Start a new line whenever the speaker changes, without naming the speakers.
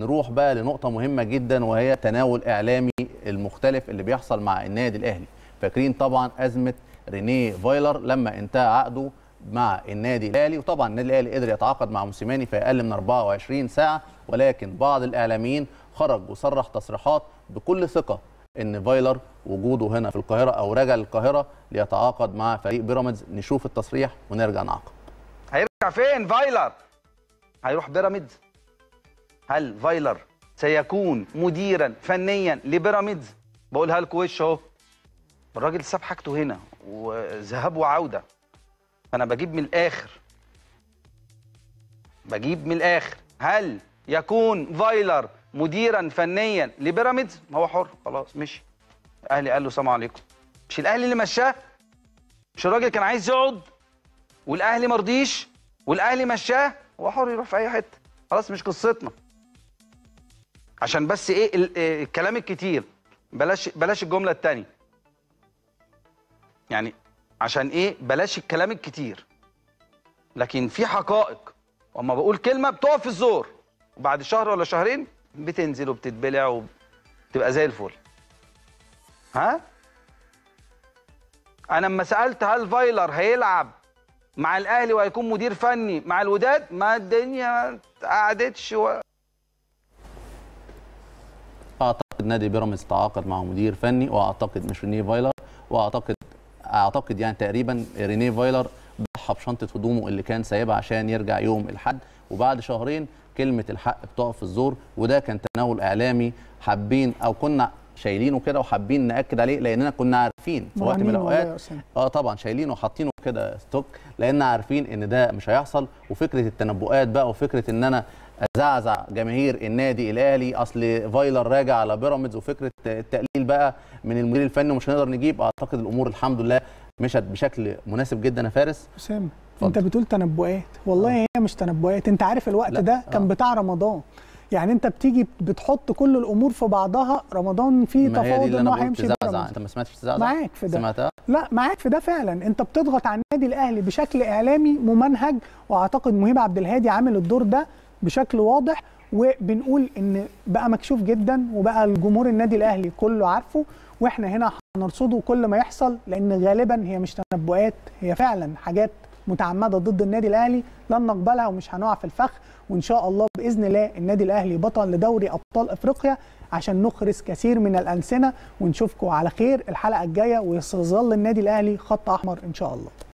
نروح بقى لنقطة مهمة جدا وهي تناول إعلامي المختلف اللي بيحصل مع النادي الأهلي. فاكرين طبعا أزمة رينيه فايلر لما انتهى عقده مع النادي الأهلي. وطبعا النادي الأهلي قدر يتعاقد مع موسيماني في أقل من 24 ساعة ولكن بعض الإعلاميين خرج وصرح تصريحات بكل ثقة إن فايلر وجوده هنا في القاهرة أو رجع للقاهرة ليتعاقد مع فريق بيراميدز. نشوف التصريح ونرجع نعقب.
هيرجع فين فايلر؟ هيروح بيراميدز. هل فايلر سيكون مديرا فنيا لبيراميدز؟ بقولها لكم وش أهو. الراجل ساب حاجته هنا وذهاب وعودة. فأنا بجيب من الآخر. بجيب من الآخر. هل يكون فايلر مديرا فنيا لبيراميدز؟ هو حر. خلاص مشي. الاهلي قال له سلام عليكم. مش الأهلي اللي مشاه؟ مش الراجل كان عايز يقعد؟ والأهلي مرضيش؟ والأهلي مشاه؟ هو حر يروح في أي حتة. خلاص مش قصتنا. عشان بس إيه إيه الكلام الكتير. بلاش بلاش الجملة الثانية يعني عشان إيه بلاش الكلام الكتير. لكن في حقائق. وأما بقول كلمة بتقف في الزور. وبعد شهر ولا شهرين بتنزل وبتتبلع وبتبقى زي الفل. ها؟ أنا لما سألت هل فايلر هيلعب مع الأهلي وهيكون مدير فني مع الوداد ما الدنيا قعدتش و...
اعتقد نادي بيراميدز تعاقد مع مدير فني وأعتقد مش رينيه فايلر واعتقد أعتقد يعني تقريبا رينيه فايلر ضحى بشنطة هدومه اللي كان سايبها عشان يرجع يوم الأحد. وبعد شهرين كلمة الحق بتقف في الزور وده كان تناول إعلامي حابين أو كنا شايلينه كده وحابين نأكد عليه لأننا كنا عارفين في وقت من
الأوقات.
آه طبعا شايلينه وحاطينه كده stock لأن عارفين إن ده مش هيحصل. وفكرة التنبؤات بقى وفكرة إن أنا أزعزع جماهير النادي الأهلي أصل فايلر راجع على بيراميدز وفكرة التقليل بقى من المدير الفني ومش هنقدر نجيب. أعتقد الأمور الحمد لله مشت بشكل مناسب جدا يا فارس. أسامة.
أنت بتقول تنبؤات. والله هي مش تنبؤات. أنت عارف الوقت
لا،
ده كان
آه.
بتاع رمضان. يعني انت بتيجي بتحط كل الأمور في بعضها رمضان فيه تفاوض
إن
هو هيمشي بيراميدز.
أنت ما سمعتش تزعزع
معاك في ده.
سمعتها؟
لا معاك في ده فعلا. انت بتضغط على النادي الأهلي بشكل إعلامي ممنهج وأعتقد مهيب عبد الهادي عامل الدور ده بشكل واضح وبنقول إن بقى مكشوف جدا وبقى الجمهور النادي الأهلي كله عارفه وإحنا هنا هنرصده كل ما يحصل لأن غالبا هي مش تنبؤات هي فعلا حاجات متعمدة ضد النادي الأهلي لن نقبلها ومش هنقع في الفخ. وإن شاء الله بإذن الله النادي الأهلي بطل لدوري أبطال إفريقيا عشان نخرس كثير من الالسنه ونشوفكم على خير الحلقة الجاية ويظل النادي الأهلي خط أحمر إن شاء الله.